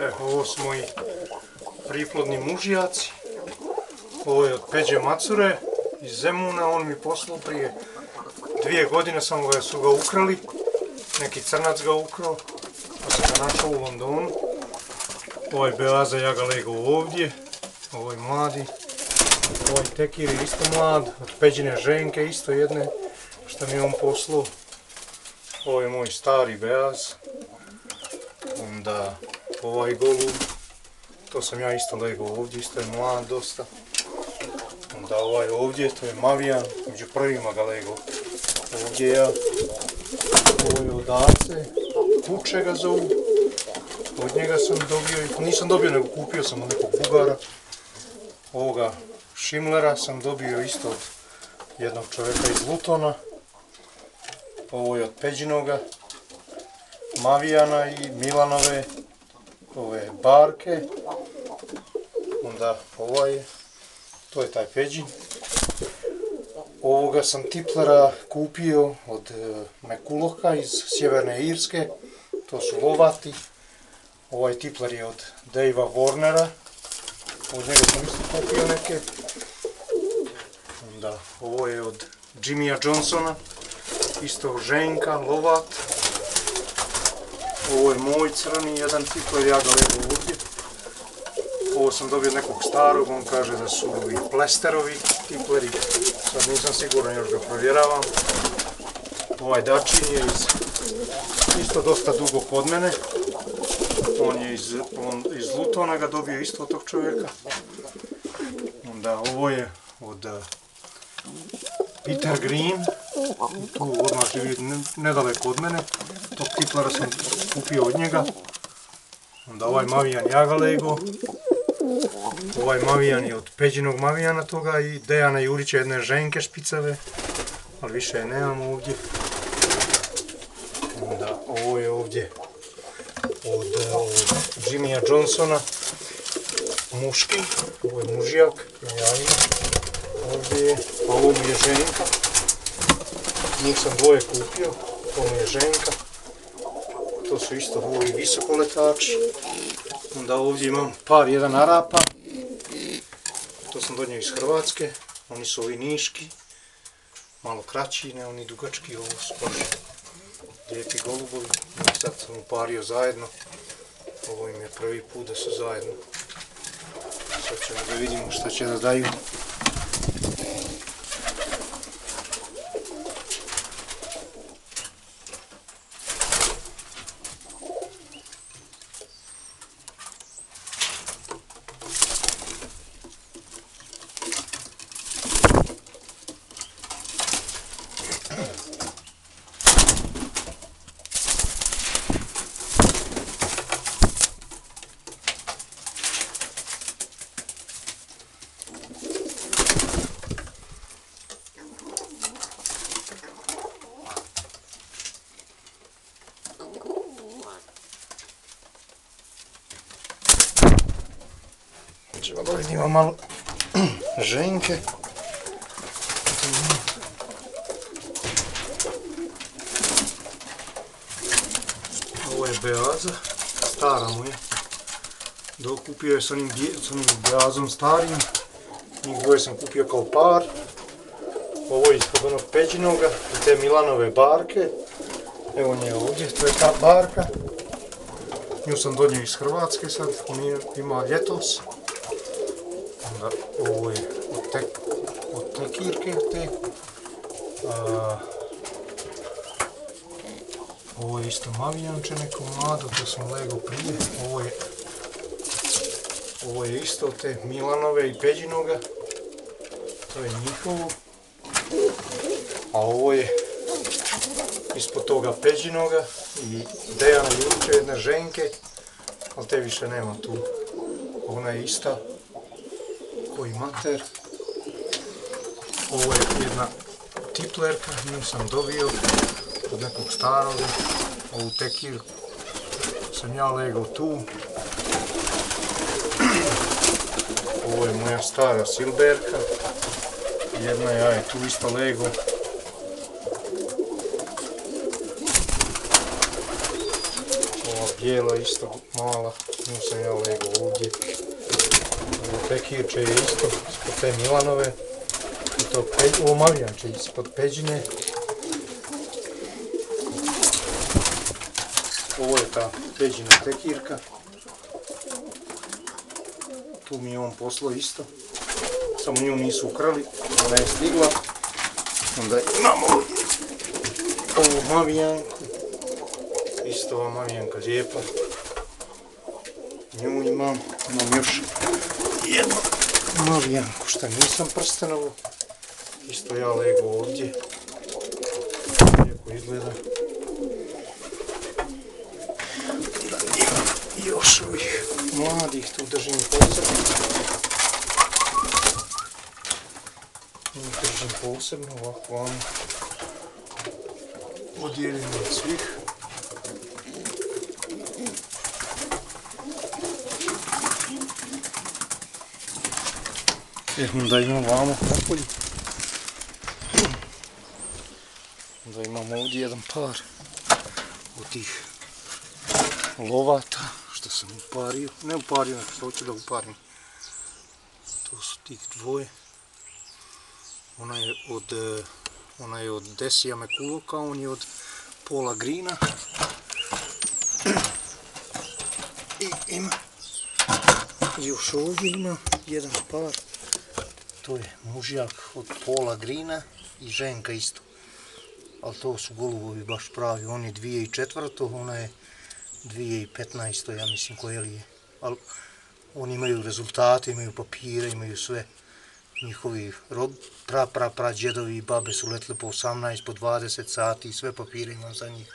E, ovo su moji priplodni mužijaci. Ovo je od Peđe Macure iz Zemuna, on mi poslao prije dvije godine, samo ga su ga ukrali. Neki crnac ga ukrao, pa sam ga našao u Londonu. Ovaj Beaza, ja ga lego ovdje. Ovaj mladi. Ovaj Tekir je isto mlad, od Peđine ženke isto jedne, što mi je on poslao. Ovo je moj stari Beaz. Onda ovaj golub, to sam ja isto lego ovdje, isto je mlad dosta. Onda ovaj ovdje, to je Mavijan, među prvima ga lego ovdje ja. Ovo je od Ace, Kuče ga zovu. Od njega sam dobio, nisam dobio nego kupio sam od nekog Bugara. Ovoga Šimlera sam dobio isto od jednog čovjeka iz Lutona. Ovo je od Peđinoga, Mavijana i Milanove, ove Barke. Onda ovaj, to je taj Peđin. Ovoga sam tiplera kupio od e, Mekuloka iz Sjeverne Irske. To su lovati. Ovaj tipler je od Davea Warnera. Od njega sam isto kupio neke. Onda ovo je od Jimmya Johnsona. Isto ženka, lovat. Ovo je moj crni, jedan tipler, ja ga levo ovdje. Ovo sam dobio nekog starog, on kaže da su ovi plesterovi tipleri. Sad nisam siguran, još ga provjeravam. Ovaj Dačin je isto dosta dugo kod mene. On je iz, on, iz Lutona ga dobio isto od tog čovjeka. Onda ovo je od eh, Peter Green, tu odmah živi ne- nedaleko od mene. Tog tiplera sam kupio od njega. Onda ovaj Mavijan ja lego. Ovaj Mavijan je od Peđinog Mavijana toga i Dejana Jurića jedne ženke špicave. Ali više je nemam ovdje. Onda ovo je ovdje od, eh, od Jimmya Johnsona. Muški, ovo je mužijak. Ovdje je, a ovo je ženka. Njih sam dvoje kupio, ovo je ženka. To su isto ovi visokoletači. Onda ovdje imam par jedan Arapa. To sam donio iz Hrvatske. Oni su ovi niški. Malo kraći, ne oni dugački, ovo su baš lijepi golubovi. Sad sam upario zajedno. Ovo im je prvi put da su zajedno. Sad ćemo da vidimo šta će da daju. Ćemo da vidimo malo ženke. Ovo je Beaza, stara mu je. Dokupio je s onim Beazom starim. Njih dvoje sam kupio kao par. Ovo je ispod onog Peđinoga, i te Milanove barke. Evo nje ovdje, to je ta barka. Nju sam donio iz Hrvatske sad, nije, ima ljetos. Onda ovo je od, te, od te. Ovo je isto mavijanče neko mlado, to sam lego prije. Ovo je, ovo je isto od te Milanove i Peđinoga. To je njihovo. A ovo je ispod toga Peđinoga i Dejana Jurića, jedne ženke, ali te više nema tu. Ona je ista koji mater. Ovo je jedna tiplerka, nju sam dobio od nekog starog, ovu tekir sam ja legao tu. Ovo je moja stara silberka, jedna ja je tu isto lego. Ova bijela isto mala, nju sam ja lego ovdje. Pekirče je isto, ispod te Milanove. I to pe, ovo mavljanče ispod Peđine. Ovo je ta Peđina tekirka. Tu mi je on poslao isto. Samo nju nisu ukrali, ona je stigla. Onda imamo ovdje ovu mavijanku. Isto ova mavijanka lijepa. Nju imam, imam još jednu mavijanku šta nisam prstenovo. Isto ja lego ovdje. Lijepo izgleda. Da imam još ovih mladih, tu držim posebno. Njih držim posebno, ovako vam odijeljeni od svih. Onda imam vamo napolju. Onda imam ovdje jedan par od tih lovata što sam upario. Ne upario, što hoću da uparim. To su tih dvoje. Ona je od, eh, ona je od Desija Mekuloka, on je od Pola Grina. I ima još ovdje ima jedan par. To je mužjak od Pola Grina i ženka isto. Ali to su golubovi baš pravi. On je 2004. Ona je 2015. ja mislim koje li je. Ali oni imaju rezultate, imaju papire, imaju sve. Njihovi rod, pra, pra, pra, džedovi i babe su letili po 18, po 20 sati, sve papire imam za njih.